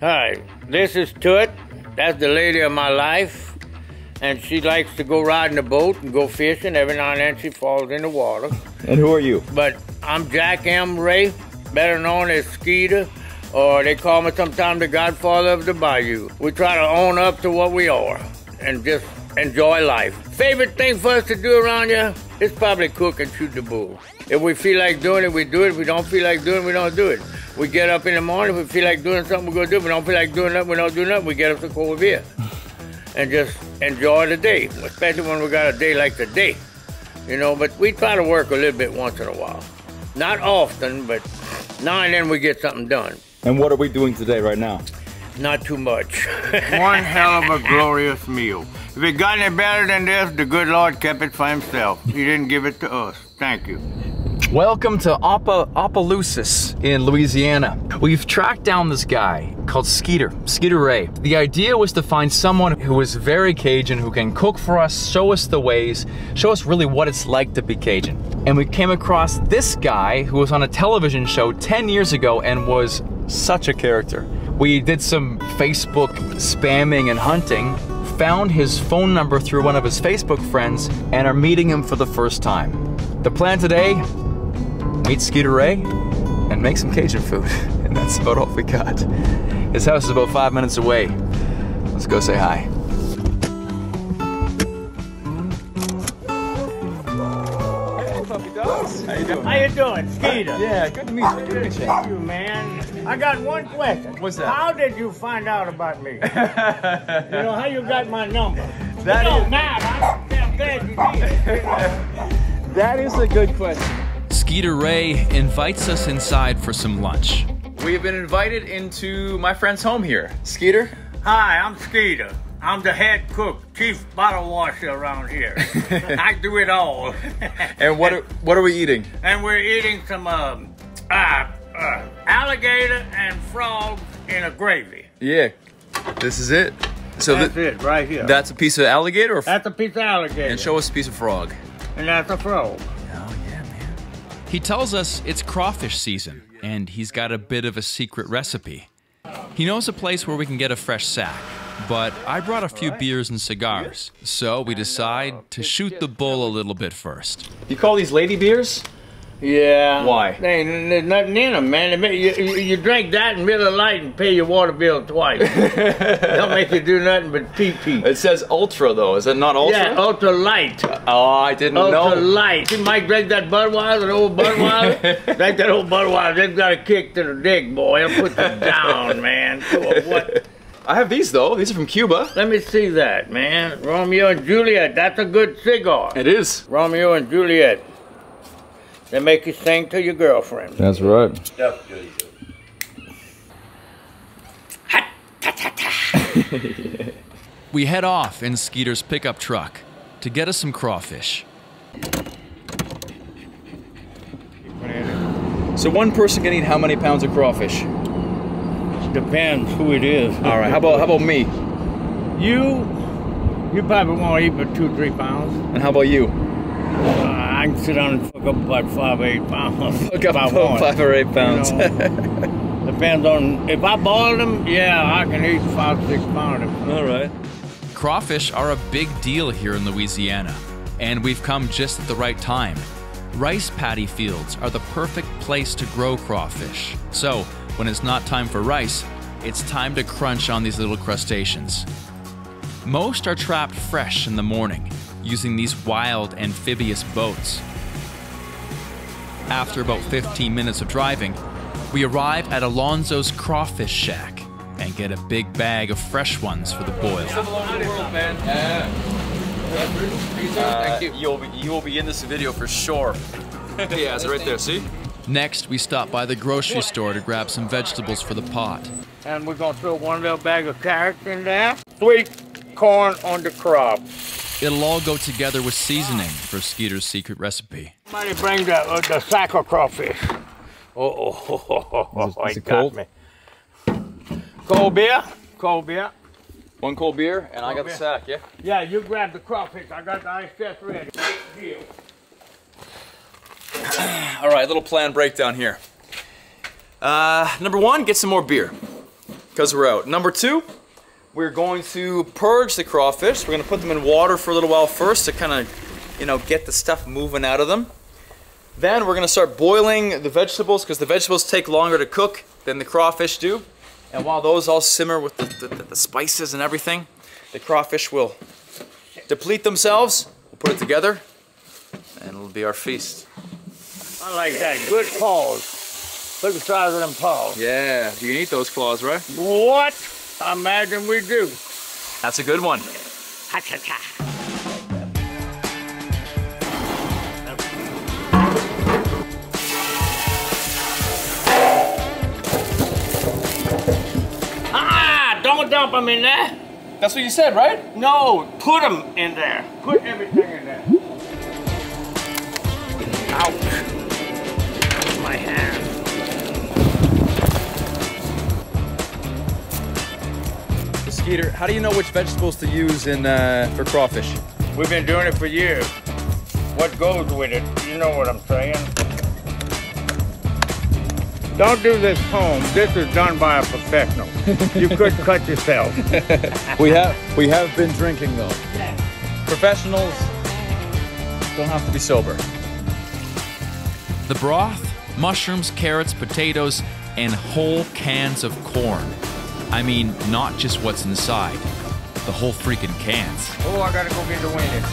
Hi, this is Toot. That's the lady of my life. And she likes to go riding a boat and go fishing. Every now and then she falls in the water. And who are you? But I'm Jack M. Ray, better known as Skeeter, or they call me sometimes the Godfather of the Bayou. We try to own up to what we are and just enjoy life. Favorite thing for us to do around here is probably cook and shoot the bull. If we feel like doing it, we do it. If we don't feel like doing it, we don't do it. We get up in the morning. If we feel like doing something, we go do it. If we don't feel like doing nothing, we don't do nothing. We get up to cold beer and just enjoy the day, especially when we got a day like today. You know, but we try to work a little bit once in a while. Not often, but now and then we get something done. And what are we doing today, right now? Not too much. One hell of a glorious meal. If it got any better than this, the good Lord kept it for himself. He didn't give it to us. Thank you. Welcome to Opa, Opelousas in Louisiana. We've tracked down this guy called Skeeter, Skeeter Ray. The idea was to find someone who is very Cajun, who can cook for us, show us the ways, show us really what it's like to be Cajun. And we came across this guy who was on a television show 10 years ago and was such a character. We did some Facebook spamming and hunting, found his phone number through one of his Facebook friends, and are meeting him for the first time. The plan today meet Skeeter Ray, and make some Cajun food. And that's about all we got. His house is about five minutes away. Let's go say hi. Hey, puppy dogs. How you doing? How you doing, Skeeter? Yeah, good to meet you. Good to meet you. Man. I got one question. What's that? How did you find out about me? you know, how you got my number? That it don't is- matter. I'm glad you did. That is a good question. Skeeter Ray invites us inside for some lunch. We have been invited into my friend's home here. Skeeter? Hi, I'm Skeeter. I'm the head cook, chief bottle washer around here. I do it all. And what are, what are we eating? and we're eating some um, uh, uh, alligator and frogs in a gravy. Yeah, this is it. So That's th- it, right here. that's a piece of alligator or That's a piece of alligator. and show us a piece of frog. and that's a frog. He tells us it's crawfish season, and he's got a bit of a secret recipe. He knows a place where we can get a fresh sack, but I brought a few beers and cigars, so we decide to shoot the bull a little bit first. You call these lady beers? Yeah. Why? Ain't, there's nothing in them, man. You, you, drink that in middle of the night and pay your water bill twice. Don't make you do nothing but pee pee. It says ultra though. Is it not ultra? Yeah, ultra light. Oh, I didn't Ultra know. Ultra light. You might drink that Budweiser, old Budweiser. drink that old Budweiser. They've got a kick to the dick, boy. It'll put you down, man. What? I have these though. These are from Cuba. Let me see that, man. Romeo and Juliet. That's a good cigar. It is. Romeo and Juliet. They make you sing to your girlfriend. That's right. We head off in Skeeter's pickup truck to get us some crawfish. So one person can eat how many pounds of crawfish? Depends who it is. All right. How about how about me? You, you probably want to eat for two, three pounds. And how about you? Can sit down and fuck up about five, eight pounds. Look up I about want. five or eight pounds. You know, depends on if I boil them. Yeah, I can eat five, six pounds. of. All right. Crawfish are a big deal here in Louisiana, and we've come just at the right time. Rice paddy fields are the perfect place to grow crawfish. So, when it's not time for rice, it's time to crunch on these little crustaceans. Most are trapped fresh in the morning using these wild amphibious boats. After about 15 minutes of driving, we arrive at Alonzo's Crawfish Shack and get a big bag of fresh ones for the boil. Thank uh, you. You'll be, you will be in this video for sure. yeah, it's right there. See? Next, we stop by the grocery store to grab some vegetables for the pot. And we're gonna throw one little bag of carrots in there. Sweet corn on the cob. It'll all go together with seasoning for Skeeter's secret recipe. Somebody bring the, uh, the sack of crawfish. Oh, oh, oh, oh, oh, Is it- oh, it got cold? me. Cold beer? Cold beer. One cold beer, and I got the sack. Yeah. Yeah, you grab the crawfish. I got the ice chest ready. Deal. All right, little plan breakdown here. Uh, number one, get some more beer. because we're out. Number two, we're going to purge the crawfish. We're gonna put them in water for a little while first to kind of, you know, get the stuff moving out of them. Then we're gonna start boiling the vegetables because the vegetables take longer to cook than the crawfish do. And while those all simmer with the, the, the spices and everything, the crawfish will deplete themselves. We'll put it together and it'll be our feast. I like that. Good paws. Look at the size of them paws. Yeah, you can eat those claws, right? What? I imagine we do. That's a good one. Ah, don't dump them in there. That's what you said, right? No, put them in there. Put everything in there. Ouch. Skeeter, how do you know which vegetables to use in uh, for crawfish? We've been doing it for years. What goes with it? You know what I'm saying. Don't do this home. This is done by a professional. You could cut yourself. We have we have been drinking though. Professionals don't have to be sober. The broth, mushrooms, carrots, potatoes, and whole cans of corn. I mean, not just what's inside, the whole freaking cans. Oh, I gotta go get the winners.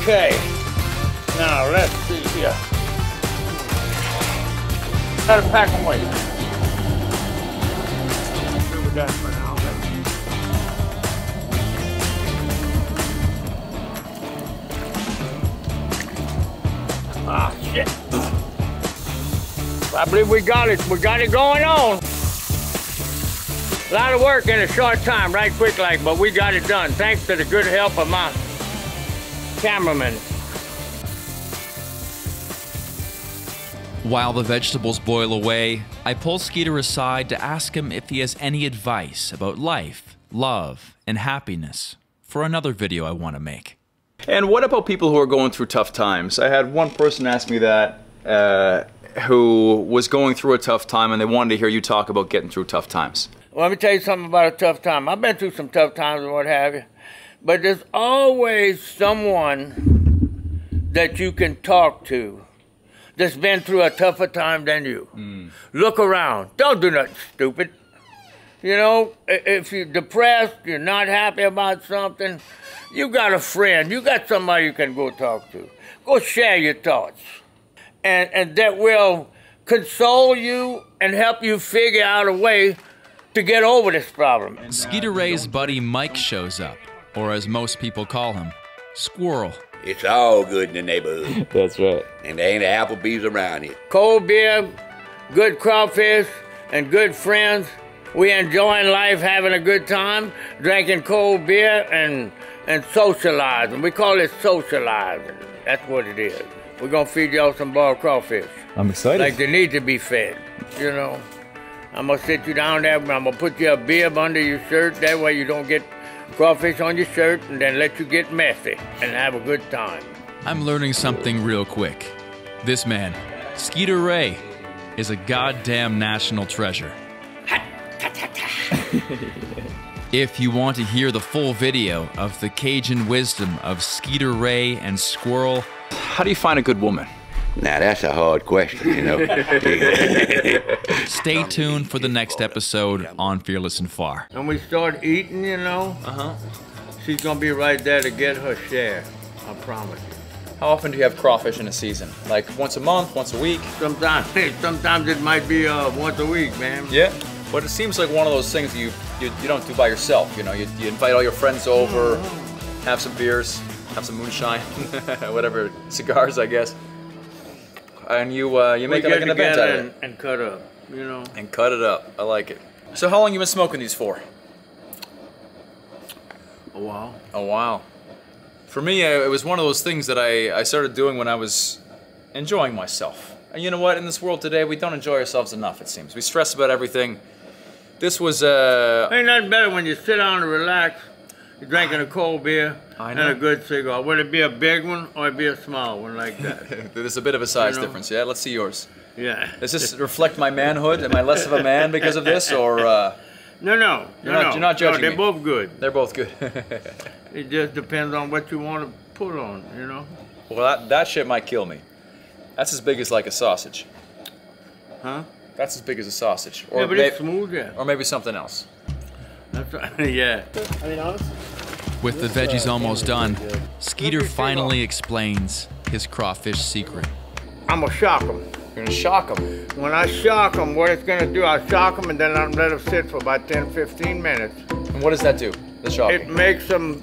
Okay. Now let's see here. Gotta pack them away. We're done for now. I believe we got it. We got it going on. A lot of work in a short time, right quick like, but we got it done. Thanks to the good help of my cameraman. While the vegetables boil away, I pull Skeeter aside to ask him if he has any advice about life, love, and happiness for another video I want to make. And what about people who are going through tough times? I had one person ask me that uh, who was going through a tough time and they wanted to hear you talk about getting through tough times. Well, let me tell you something about a tough time. I've been through some tough times and what have you, but there's always someone that you can talk to that's been through a tougher time than you. Hmm. Look around. Don't do nothing stupid. You know, if you're depressed, you're not happy about something, you got a friend, you got somebody you can go talk to. Go share your thoughts. And, and that will console you and help you figure out a way to get over this problem. Skeeter Ray's buddy Mike shows up, or as most people call him, Squirrel. It's all good in the neighborhood, That's right. and there ain't Applebee's around here. Cold beer, good crawfish, and good friends. We enjoying life, having a good time, drinking cold beer and and socializing. We call it socializing. That's what it is. We're gonna feed y'all some boiled crawfish. I'm excited. Like they need to be fed, you know. I'm gonna sit you down there, I'm gonna put you a bib under your shirt, that way you don't get crawfish on your shirt, and then let you get messy and have a good time. I'm learning something real quick. This man, Skeeter Ray, is a goddamn national treasure. if you want to hear the full video of the Cajun wisdom of Skeeter Ray and Squirrel, How do you find a good woman? Now that's a hard question, you know. stay tuned for the next episode on Fearless and Far. When we start eating, you know, uh-huh. she's gonna be right there to get her share. I promise you. How often do you have crawfish in a season? Like once a month, once a week? Sometimes, sometimes it might be uh, once a week, man. Yeah. But it seems like one of those things you you, you don't do by yourself. You know, you, you invite all your friends over, have some beers, have some moonshine, whatever cigars, I guess, and you uh, you make it like an event out of and, it and cut up, you know. and cut it up. I like it. So how long you been smoking these for? A while. Oh wow. For me, uh, it was one of those things that I, I started doing when I was enjoying myself. And you know what? In this world today, we don't enjoy ourselves enough. It seems we stress about everything. This was uh, Ain't nothing better when you sit down and relax. You're drinking a cold beer I and a good cigar. Would it be a big one or it be a small one like that. there's a bit of a size You know. difference. Yeah, let's see yours. Yeah. Does this reflect my manhood? Am I less of a man because of this, or uh, No, no, You're no, not- no. you're not judging No, they're me. both good. they're both good? It just depends on what you want to put on, you know. well, that, that shit might kill me. That's as big as like a sausage. Huh? That's as big as a sausage, or yeah, but it's smooth, yeah. or maybe something else. That's right. yeah. With the veggies almost done, Skeeter finally explains his crawfish secret. I'm gonna shock them. You're gonna shock them. When I shock them, what it's gonna do, I'll shock them and then I'll let them sit for about 10, 15 minutes. And what does that do? The shock. It makes them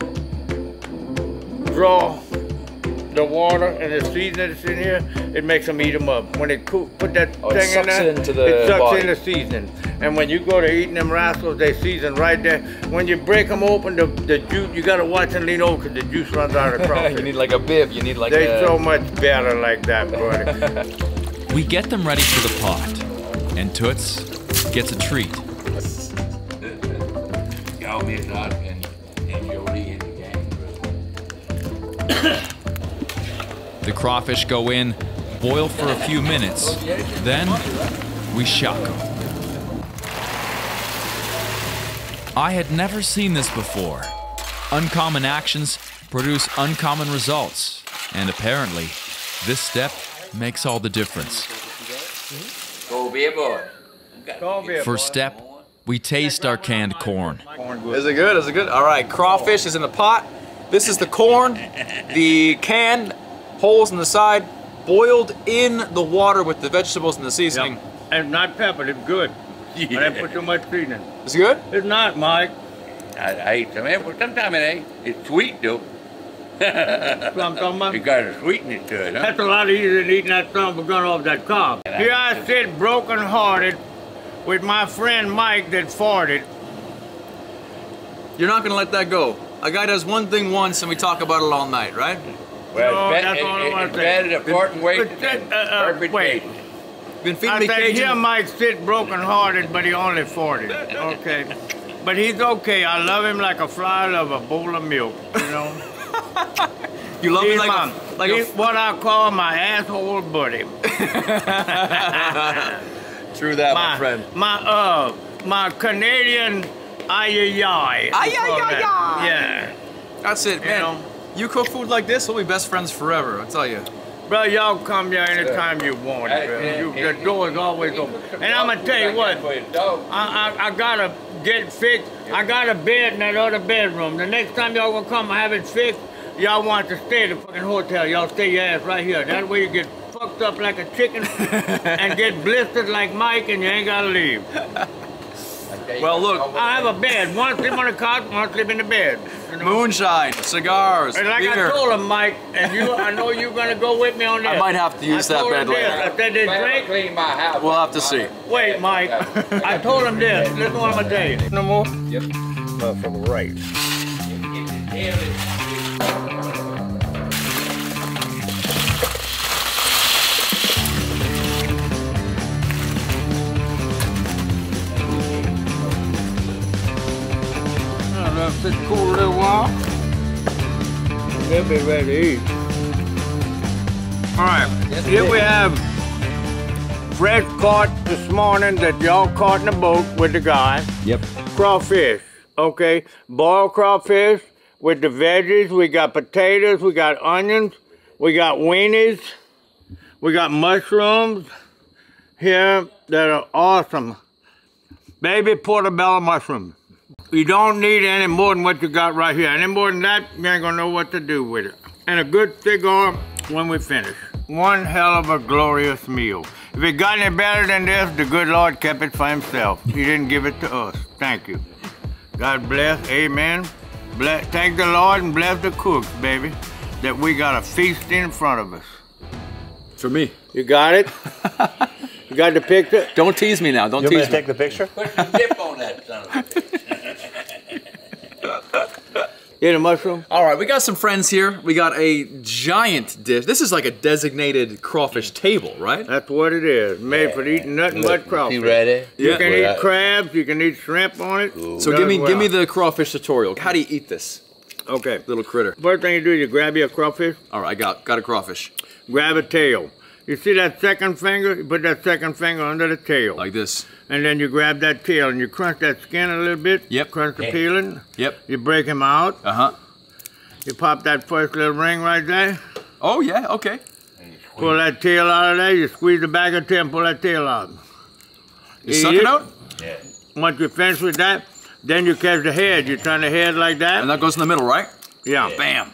draw the water and the seasoning that's in here. It makes them eat them up. When they cook, put that Oh, it thing in sucks there, it into the it sucks body. in the seasoning. And when you go to eating them rascals, they season right there. When you break them open, the, the juice, you gotta watch and lean over because the juice runs out of the crawfish. you need like a bib. You need like they a. so much better like that, buddy. We get them ready for the pot, and Toots gets a treat. Y'all miss out and, and Jolie in the gang. The crawfish go in, boil for a few minutes, then we shock them. I had never seen this before. Uncommon actions produce uncommon results, and apparently, this step makes all the difference. Go be boy. First step, we taste our canned corn. Is it good? Is it good? All right, crawfish is in the pot. This is the corn, the can, holes in the side, boiled in the water with the vegetables and the seasoning. Yep. And not peppered, it's good. I didn't put too much seasoning. Is it good? It's not, Mike. I, I ate some, but sometimes it ain't. It's sweet though. That's what I'm talking about. You got a sweetness to it, huh? That's a lot easier than eating that son of a gun off that cob. Here I sit broken hearted with my friend Mike that farted. You're not gonna let that go. A guy does one thing once and we talk about it all night, right? Well, No, it's, that's bet- all I it- wanna it's say. better to fart and wait than uh, uh, wait. taste. Been feeding I me said, Cajun. here Mike sit broken hearted, but he only farted. Okay. But he's okay. I love him like a fly love a bowl of milk, you know? You love me He's like my, a, like he's what I call my asshole buddy. True that, my, my friend. My uh my Canadian ay ay Ay, ay, ay, ay. Yeah. That's it, You man. know? You cook food like this, we'll be best friends forever. I'll tell you. Bro, y'all come here anytime you want. Bro. You, the door's always open. And I'm gonna tell you what, For his dog. I, I, I gotta get fixed. I got a bed in that other bedroom. The next time y'all gonna come, I have it fixed. Y'all want to stay at the fucking hotel. Y'all stay your ass right here. That way you get fucked up like a chicken and get blistered like Mike, and you ain't gotta leave. Well, look, I have a bed. One sleep on the couch, one sleep in the bed. you know? Moonshine, cigars, And like beer. I told him, Mike, and you, I know you're gonna go with me on this. I might have to use I that told bed him this. later. I said, this Man, I drink. clean my house. We'll have to see. Wait, Mike. I told him this. Listen to what I'm gonna tell you. No more. Yep. Motherfucker, right. Let sit cool a little while. They'll be ready to eat. All right, here we have fresh caught this morning that y'all caught in the boat with the guy. Yep. Crawfish, okay? Boiled crawfish with the veggies. We got potatoes, we got onions, we got weenies, we got mushrooms here that are awesome. Baby portobello mushroom. You don't need any more than what you got right here. Any more than that, you ain't gonna know what to do with it. And a good cigar when we finish. One hell of a glorious meal. If it got any better than this, the good Lord kept it for himself. He didn't give it to us. Thank you. God bless. Amen. Bless, thank the Lord and bless the cooks, baby, that we got a feast in front of us. For me. You got it? you got the picture? Don't tease me now. Don't You want me tease to take the picture? Put some dip on that son of a bitch. Yeah, the mushroom? All right, we got some friends here. We got a giant dish. This is like a designated crawfish table, right? That's what it is. Made for eating nothing but crawfish. You ready? You Yeah. can Well, eat crabs, you can eat shrimp on it. So give me give me the crawfish tutorial. How do you eat this Okay. little critter? First thing you do, you grab your crawfish, All right, I got got a crawfish. grab a tail. You see that second finger? You put that second finger under the tail. Like this. and then you grab that tail and you crunch that skin a little bit. Yep. Crunch the peeling. Yep. You break him out. Uh huh. You pop that first little ring right there. Oh yeah. Okay. Pull that tail out of there. You squeeze the back of the tail and pull that tail out. You suck it out, Yeah. Once you finish with that, then you catch the head. You turn the head like that. and that goes in the middle, right? yeah. Bam.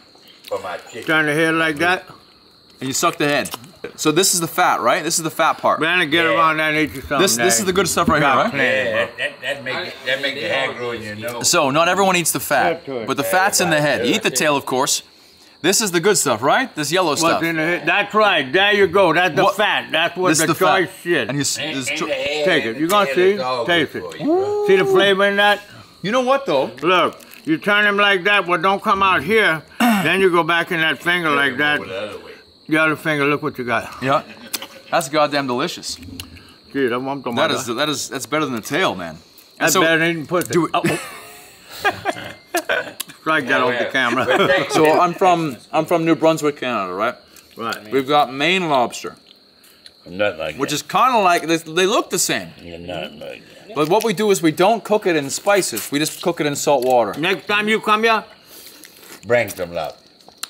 For my. Turn the head like that. And you suck the head. So this is the fat, right? This is the fat part. Then get around that and eat you something. This this eh? is the good stuff right here, right? Yeah, that, that, that make it, that make the hair grow in your nose. So not everyone eats the fat, Get to it. but the fat's in the head. You eat the tail, of course. This is the good stuff, right? This yellow stuff. What's in the head? That's right. There you go. That's the What- fat. That's what This the is the choice shit. And you, s- Ain't- cho- Take it. You the gonna see? Taste it. you. See the flavor in that? you know what though? Look, you turn him like that, but don't come out here. then you go back in that finger like that. Go the other way. The other finger, look what you got. Yeah. That's goddamn delicious. Gee, that one come That out. is that is that's better than the tail, man. And That's so, better than eating pussy. Do it. Oh, oh. Strike that off the camera. so I'm from I'm from New Brunswick, Canada, right? right. We've got Maine lobster, Not like which is kind of like they, they look the same. is not like that. But what we do is we don't cook it in spices. We just cook it in salt water. Next time you come here, Bring some love.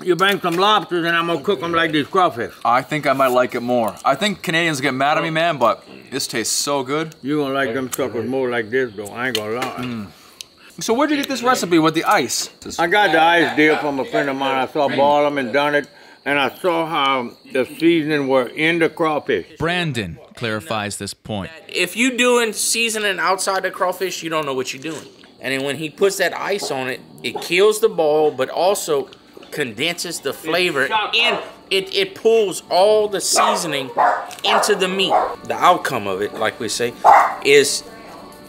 You bring some lobsters and I'm gonna cook them like these crawfish. I think I might like it more. I think Canadians get mad at me, man, but this tastes so good. You gonna like them suckers more like this though, I ain't gonna lie. So where'd you get this recipe with the ice? I got the ice deal from a friend of mine. I saw Ballum and done it, and I saw how the seasoning were in the crawfish. Brandon clarifies this point. If you doing seasoning outside the crawfish, you don't know what you're doing. And then when he puts that ice on it, it kills the ball, but also condenses the flavor and it, it pulls all the seasoning into the meat. The outcome of it, like we say, is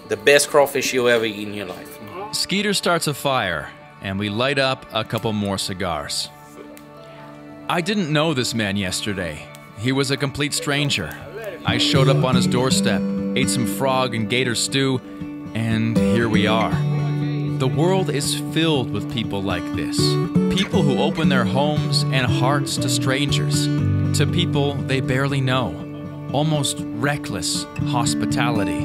the best crawfish you'll ever eat in your life. Skeeter starts a fire, and we light up a couple more cigars. I didn't know this man yesterday. He was a complete stranger. I showed up on his doorstep, ate some frog and gator stew, and here we are. The world is filled with people like this. People who open their homes and hearts to strangers, to people they barely know. Almost reckless hospitality.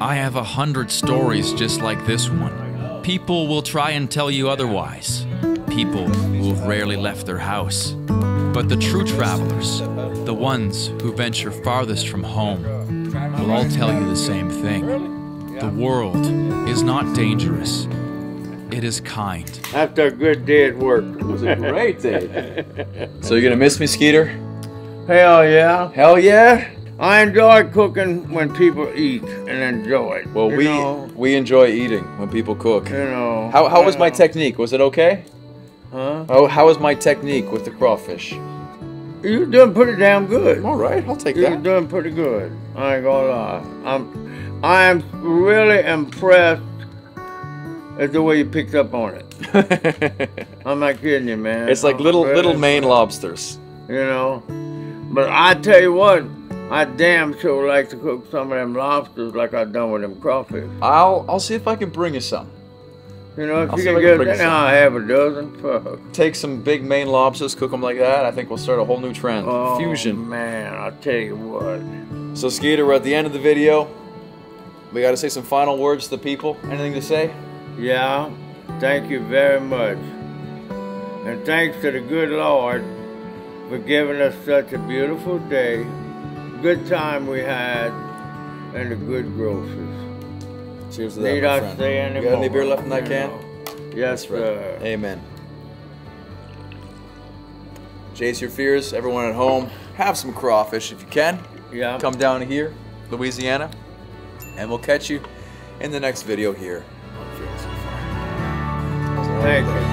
I have a hundred stories just like this one. People will try and tell you otherwise. People who have rarely left their house. But the true travelers, the ones who venture farthest from home, will all tell you the same thing. The world is not dangerous, it is kind. After a good day at work. It was a great day. so you're gonna miss me, Skeeter? Hell yeah. Hell yeah! I enjoy cooking when people eat and enjoy it. Well, we know, we enjoy eating when people cook. you know. How, how was you my technique? Was it okay? Huh? Oh, how was my technique with the crawfish? You're doing pretty damn good. All right, I'll take that. You're doing pretty good. I ain't gonna lie. I'm, I'm really impressed at the way you picked up on it. I'm not kidding you, man. it's like I'm little really little Maine lobsters. You know, but I tell you what, I damn sure like to cook some of them lobsters like I done with them crawfish. I'll I'll see if I can bring you some. You know, if I'll you can get some. I have a dozen. Fuck. Take some big Maine lobsters, cook them like that. I think we'll start a whole new trend. Oh, Fusion. man, I tell you what. So Skeeter, we're at the end of the video. We got to say some final words to the people. Anything to say? Yeah, thank you very much. And thanks to the good Lord for giving us such a beautiful day, good time we had, and the good groceries. Cheers to that, Need my I friend. say any You got any beer left in that can? know? Yes, sir. Amen. Chase your fears, everyone at home. Have some crawfish if you can. Yeah. Come down here, Louisiana, and we'll catch you in the next video here. Thank you.